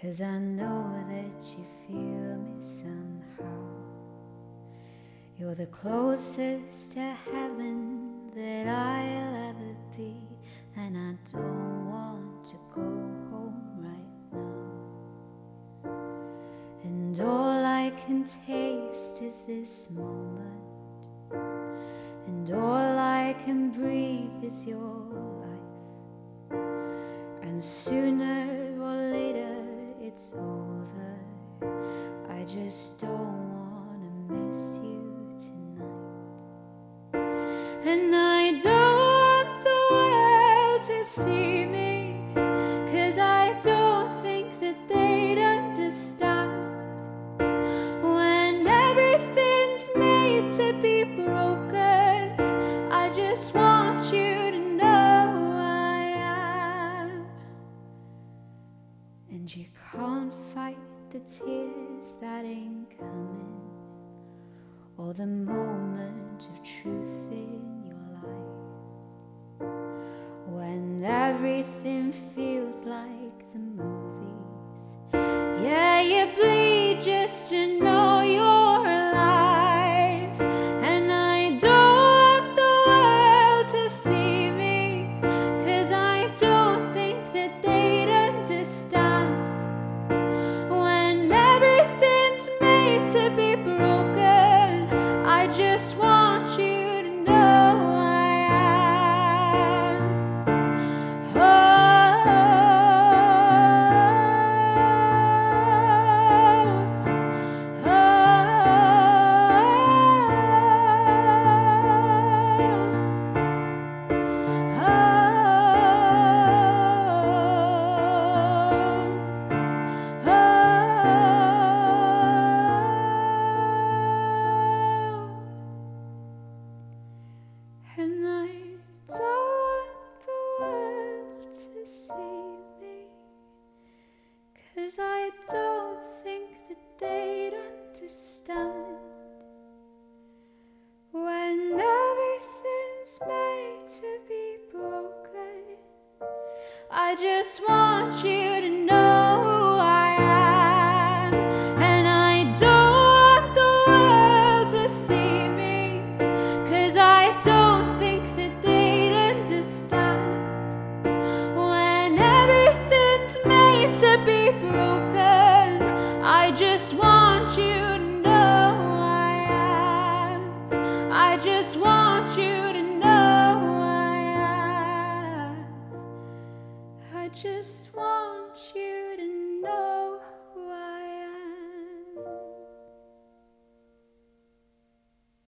Cause I know that you feel me somehow. You're the closest to heaven that I'll ever be, and I don't want to go home right now. And all I can taste is this moment, and all I can breathe is your life. And sooner just don't wanna miss you tonight. And I don't want the world to see me, cause I don't think that they'd understand. When everything's made to be broken, I just want you to know who I am. And you can't tears that ain't coming, or the moment of truth in your lies. When everything feels I don't think that they'd understand. When everything's made to be broken, I just want you just want.